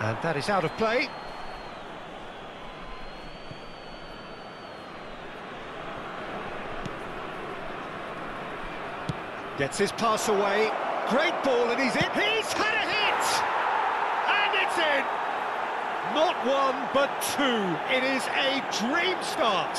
And that is out of play. Gets his pass away. Great ball and he's in. He's had a hit! And it's in! Not one, but two. It is a dream start.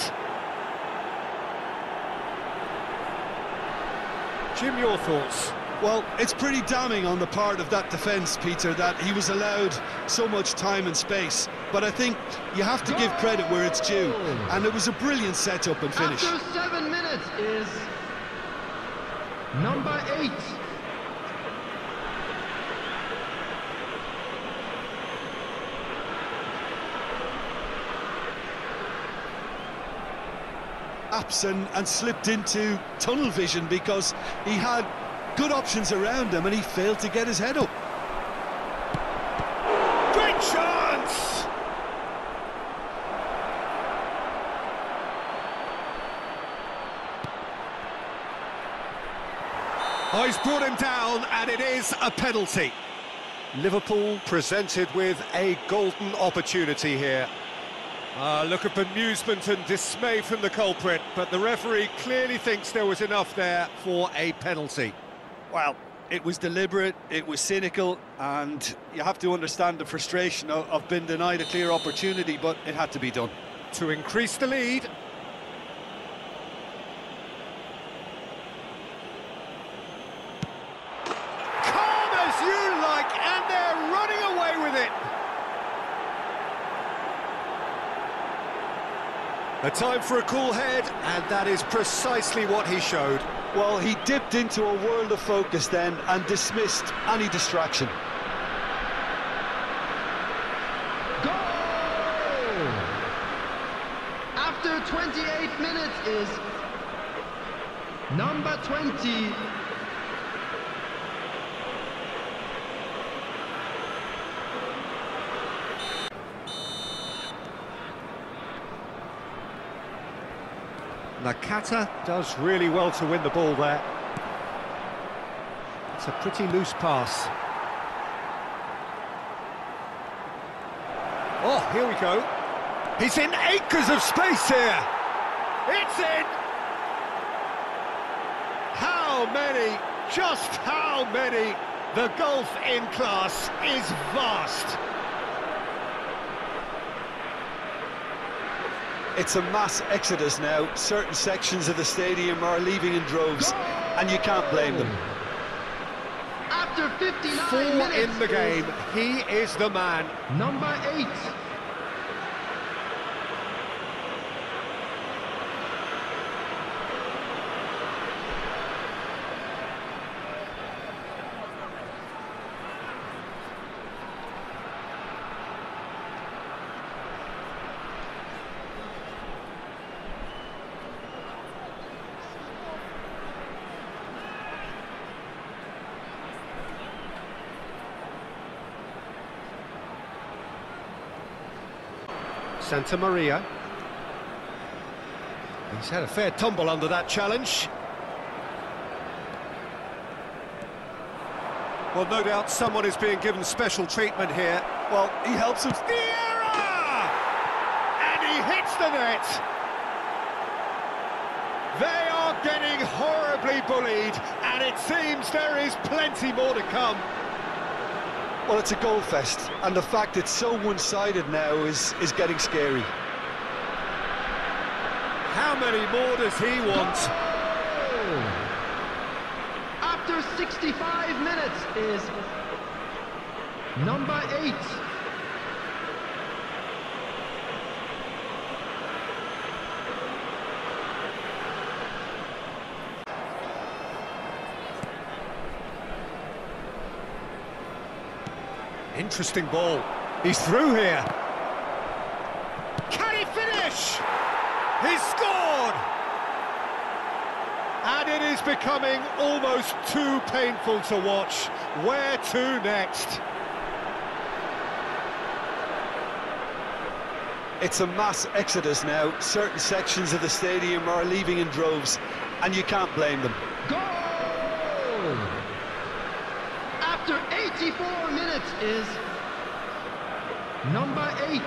Jim, your thoughts? Well, it's pretty damning on the part of that defence, Peter, that he was allowed so much time and space. But I think you have to give credit where it's due. And it was a brilliant setup and finish. After seven minutes is number eight. And, and slipped into tunnel vision because he had good options around him and he failed to get his head up. Great chance! Oh, he's brought him down, and it is a penalty. Liverpool presented with a golden opportunity here. Ah, look at bemusement and dismay from the culprit, but the referee clearly thinks there was enough there for a penalty. Well, it was deliberate, it was cynical, and you have to understand the frustration of, of being denied a clear opportunity, but it had to be done. To increase the lead, calm as you like, and they're running away with it. A time for a cool head, and that is precisely what he showed. Well, he dipped into a world of focus then and dismissed any distraction. Goal! After 28 minutes is number 20. Nakata does really well to win the ball there. It's a pretty loose pass. Oh, here we go. He's in acres of space here. It's in. How many, just how many? The golf in class is vast. It's a mass exodus now. Certain sections of the stadium are leaving in droves, and you can't blame them. After 59 Four minutes in the game. He is the man. Number eight. Santa Maria. He's had a fair tumble under that challenge. Well, no doubt someone is being given special treatment here. Well, he helps him. Vieira! And he hits the net! They are getting horribly bullied, and it seems there is plenty more to come. Well, it's a goal fest, and the fact it's so one-sided now is, is getting scary. How many more does he want? After 65 minutes is number eight. Interesting ball. He's through here. Can he finish? He's scored! And it is becoming almost too painful to watch. Where to next? It's a mass exodus now. Certain sections of the stadium are leaving in droves, and you can't blame them. Goal! After 84 minutes is number eight.